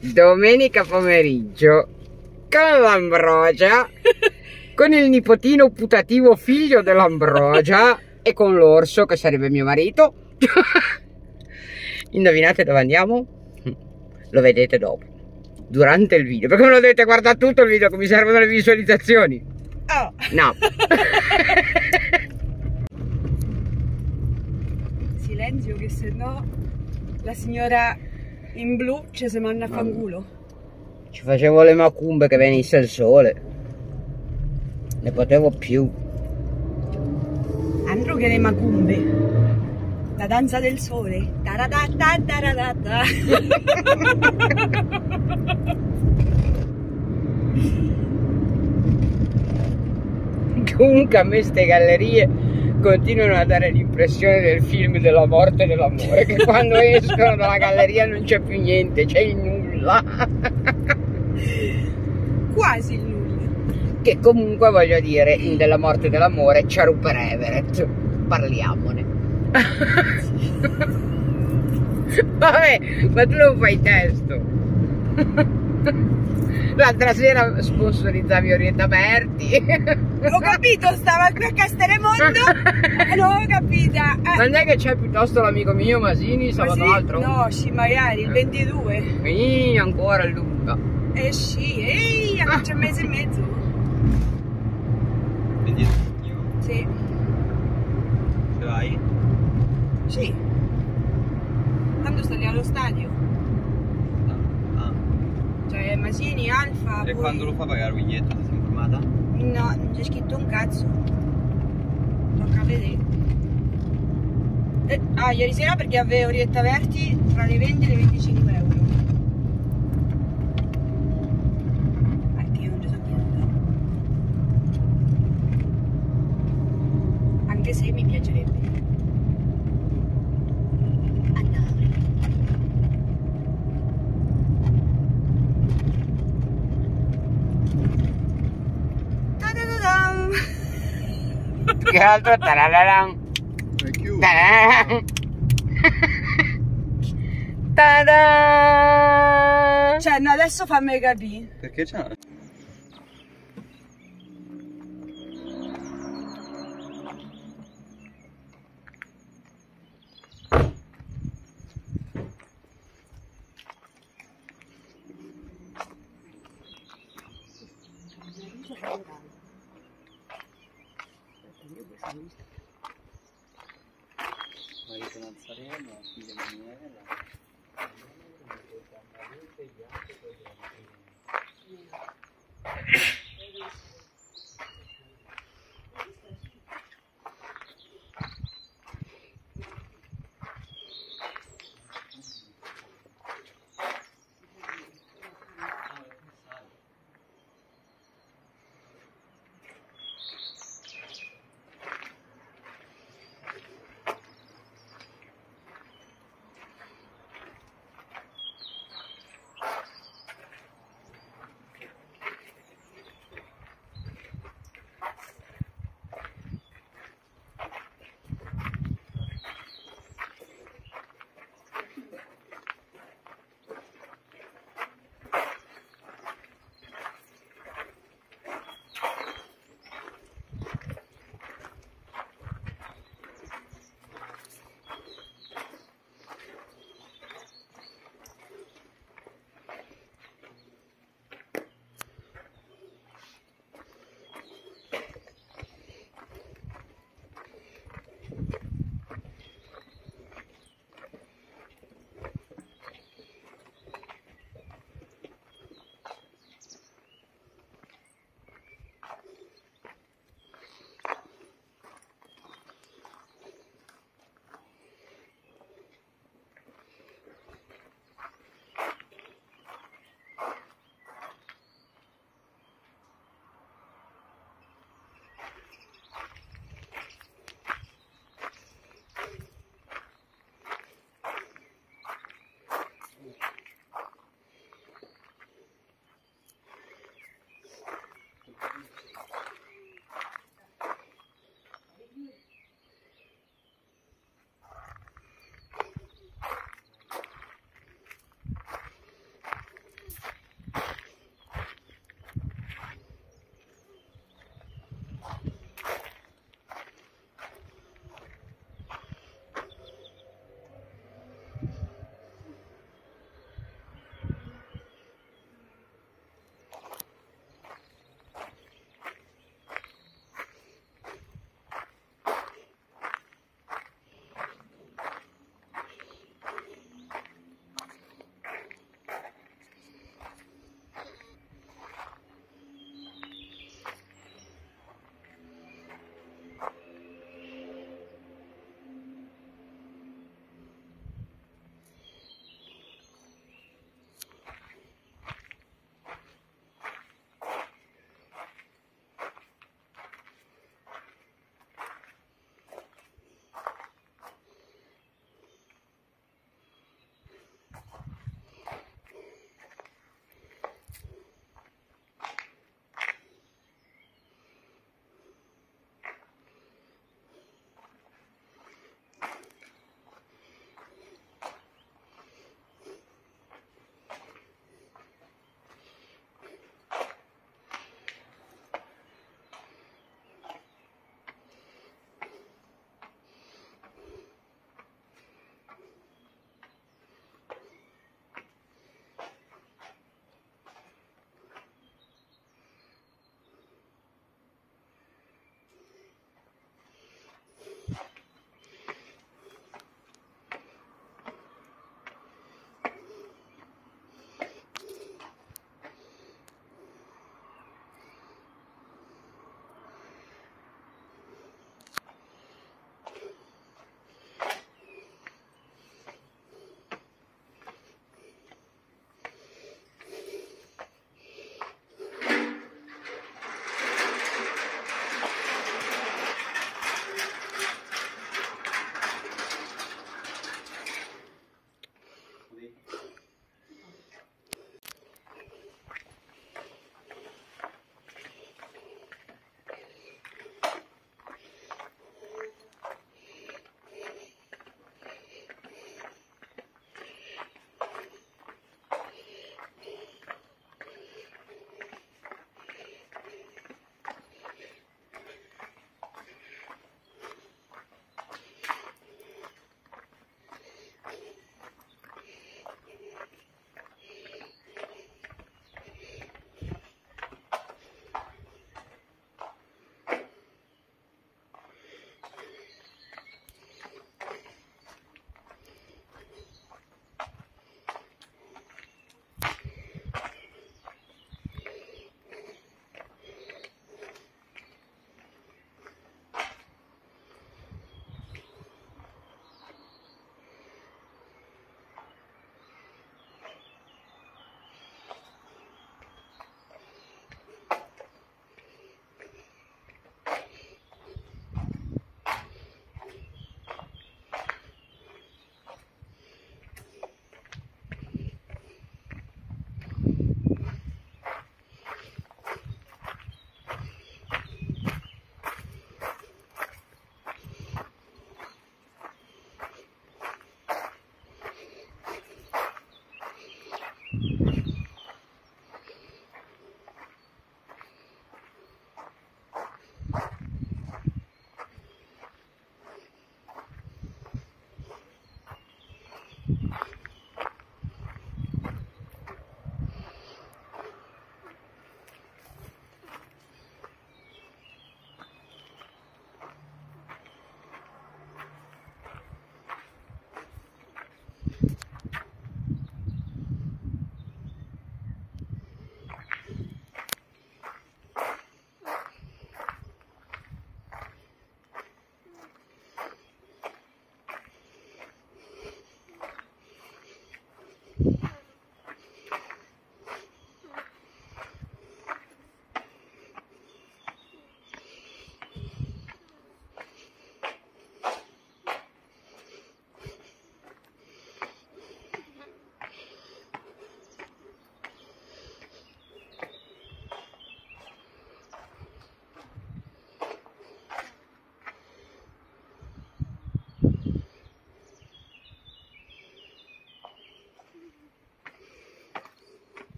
domenica pomeriggio con l'Ambrogia, con il nipotino putativo figlio dell'Ambrogia e con l'orso che sarebbe mio marito. Indovinate dove andiamo? Lo vedete dopo, durante il video, perché me lo dovete guardare tutto il video che mi servono le visualizzazioni. Oh. No. Silenzio che se no la signora in blu ci si manda a fanculo. Ci facevo le macumbe che venisse il sole. Ne potevo più. Altro che le macumbe. La danza del sole. Taradata, taradata. Comunque a me ste gallerie continuano a dare l'impressione del film della morte e dell'amore, che quando escono dalla galleria non c'è più niente, c'è il nulla. Quasi il nulla. Che comunque voglio dire, in della morte e dell'amore c'è Rupert Everett. Parliamone. Vabbè, ma tu non fai testo. L'altra sera sponsorizzavi Orietta Berti. Ho capito, stava qui a Casteremondo e non ho capita. Eh, Non è che c'è piuttosto l'amico mio Masini ma sabato sì, l'altro? No, sì, magari il 22. Sì, ancora lunga. Eh sì, ehi, ancora c'è un mese e mezzo. Quindi io Sì, ce l'hai? sì. Tanto sta lì allo stadio. Masini, Alfa. E poi- quando lo fa pagare il biglietto? Ti sei informata? No, non c'è scritto un cazzo. Tocca vedere. Eh, ah, ieri sera perché avevo Orietta Verti tra le 20 e le 25 euro. Ah, che io non ci so niente. Anche se mi piacerebbe. Andare. Ta-da-da-dam. Che altro? Tarararam. È chiuso. Tarararam. Ta-da! Cioè, no, adesso fammi capire. Perché c'è? Hayır, ben não mı? Şimdi ben ne yapayım?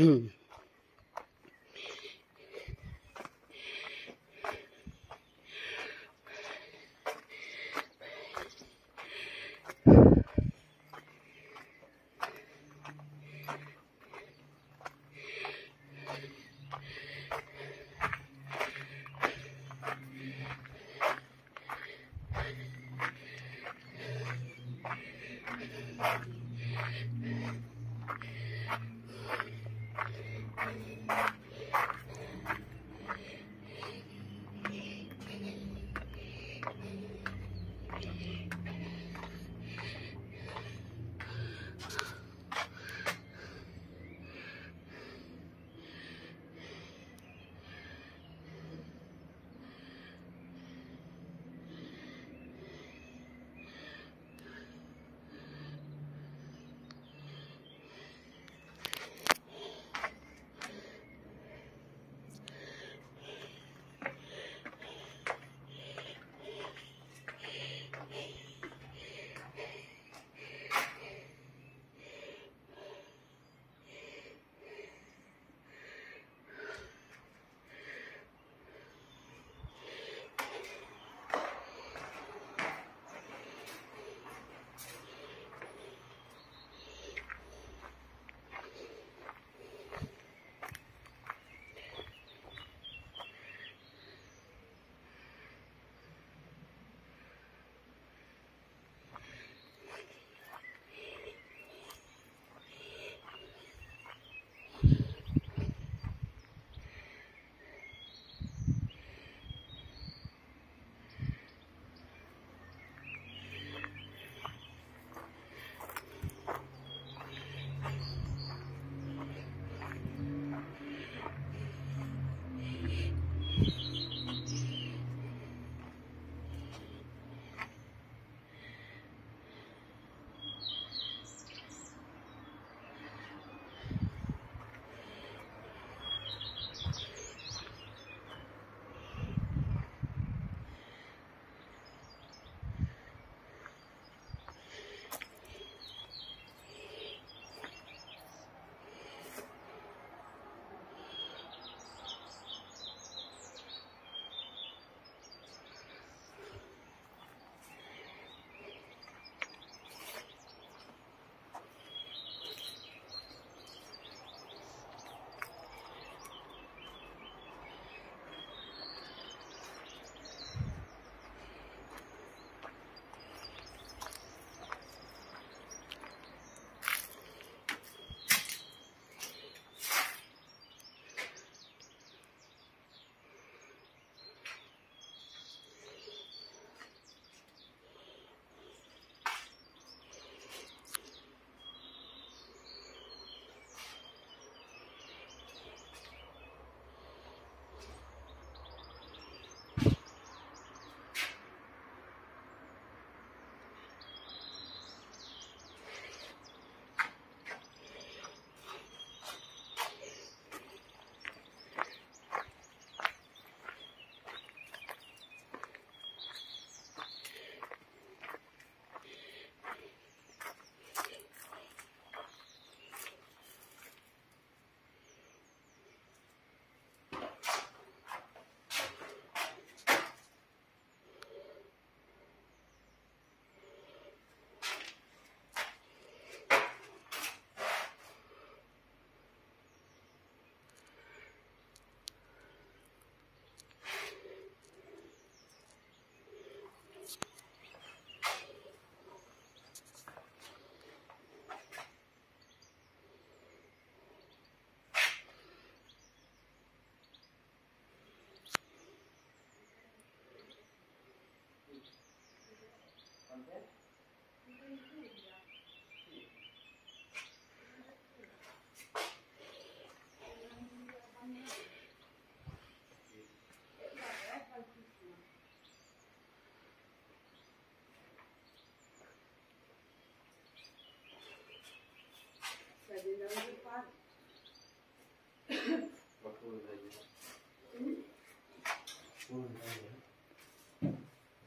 Hmm.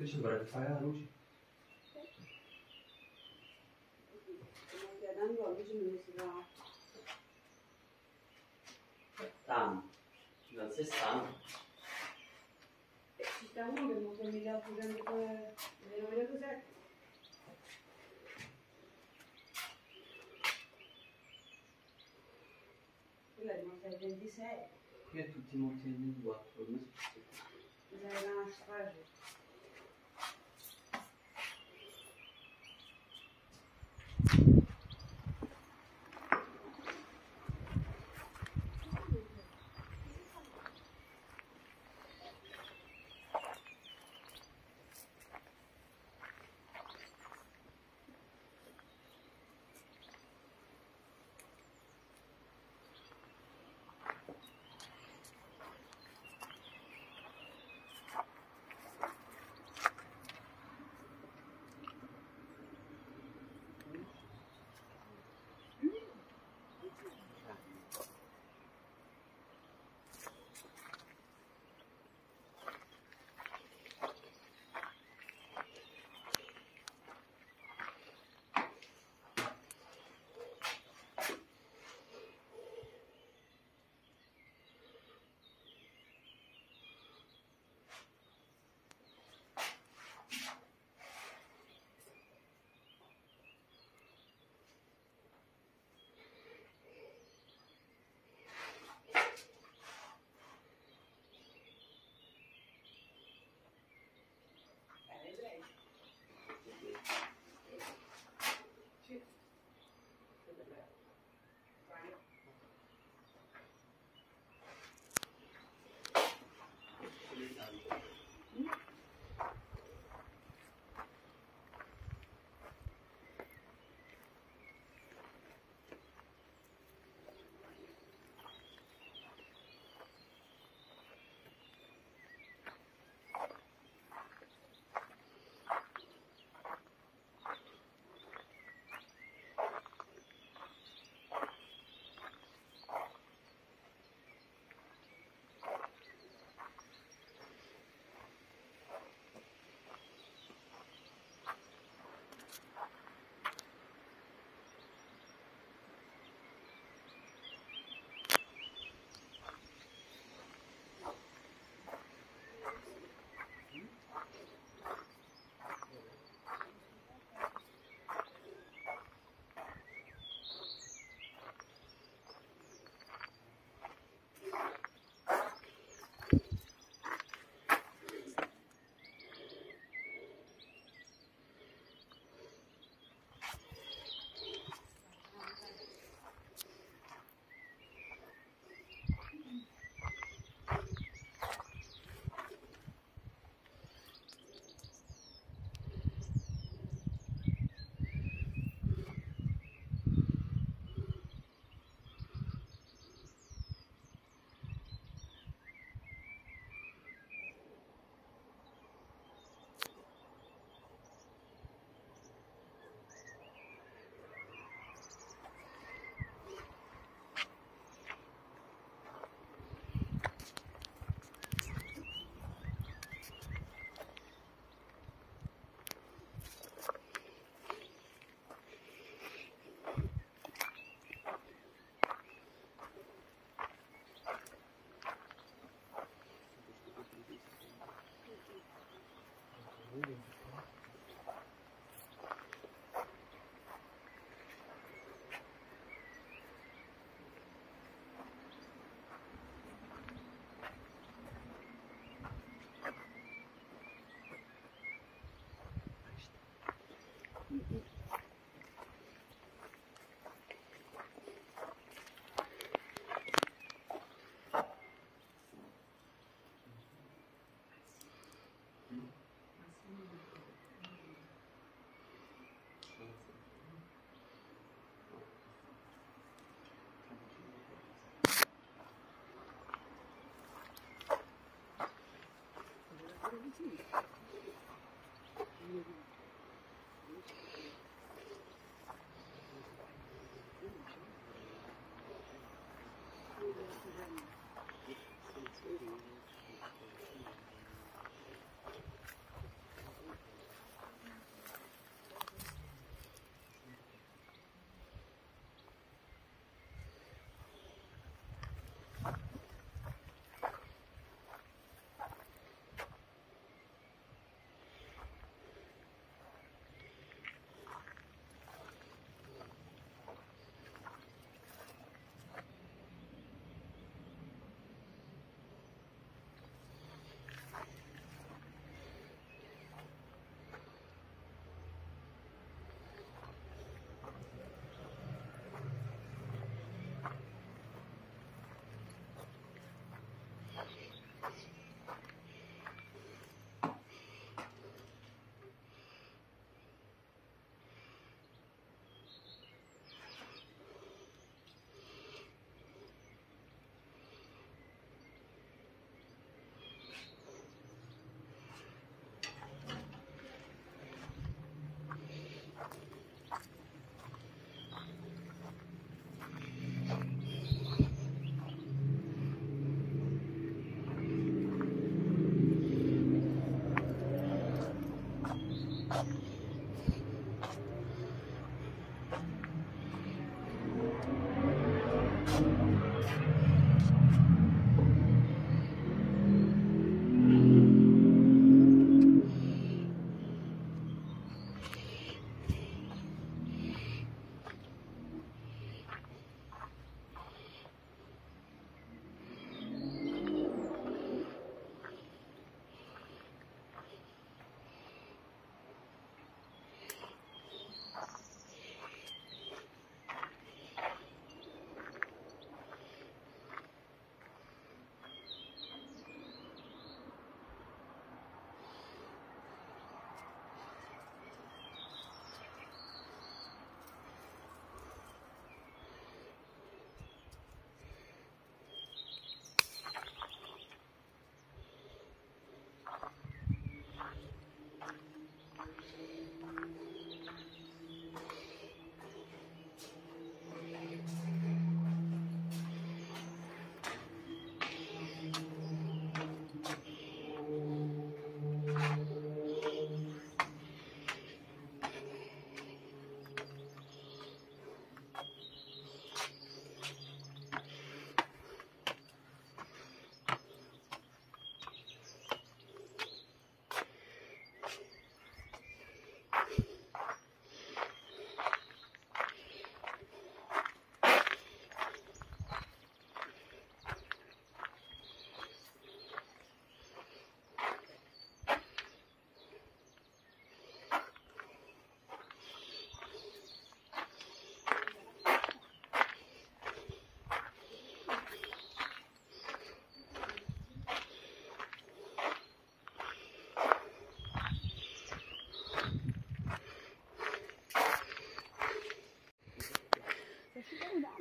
Qui sembra che fai la luce. Stiamo chiedendo a lui se mi si va. 70, dal 60. Ci sta uno che mi dà pure nel 97. Quella è rimasta il 26. Qui è tutti morti nel 24, come è successo?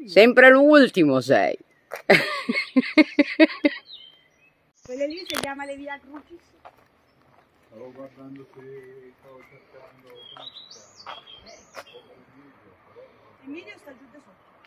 Sempre l'ultimo sei. Quelle lì si chiama le via Crucis. Stavo guardando se stavo cercando come si chiama. Emilio sta giù da sotto.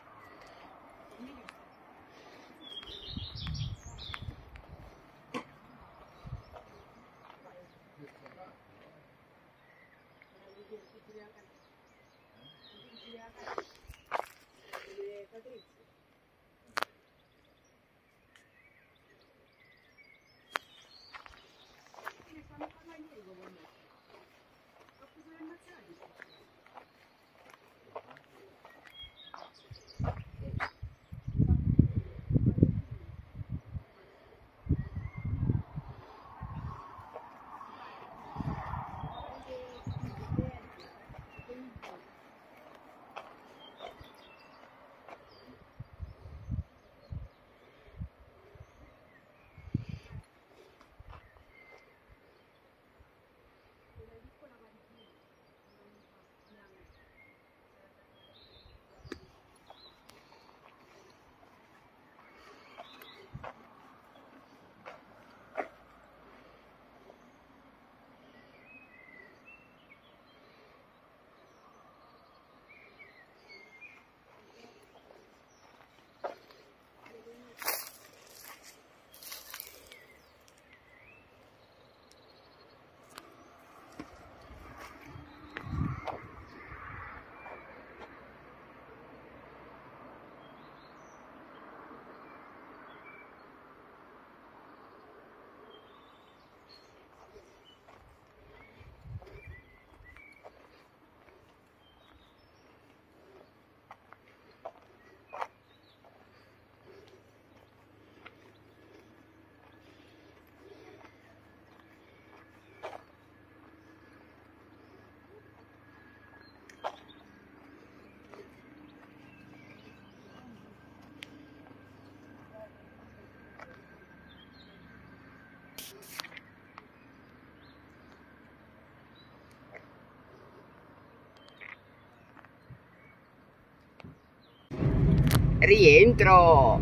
Rientro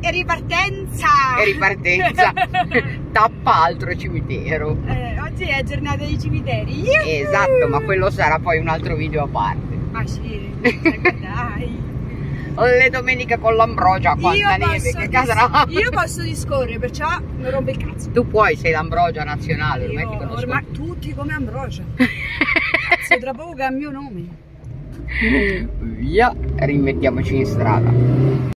E ripartenza! e ripartenza. Tappa altro cimitero. Eh, oggi è giornata di cimiteri. Esatto, ma quello sarà poi un altro video a parte. Ma sì, dai. Le domeniche con l'ambrogia, quanta Io neve, che casera. Io posso discorrere, perciò non rompe il cazzo. Tu puoi, sei l'ambrogia nazionale, ormai ti conosco. ormai tutti come Ambrosia. Cazzo, tra poco cambio nome. Via, rimettiamoci in strada.